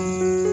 Música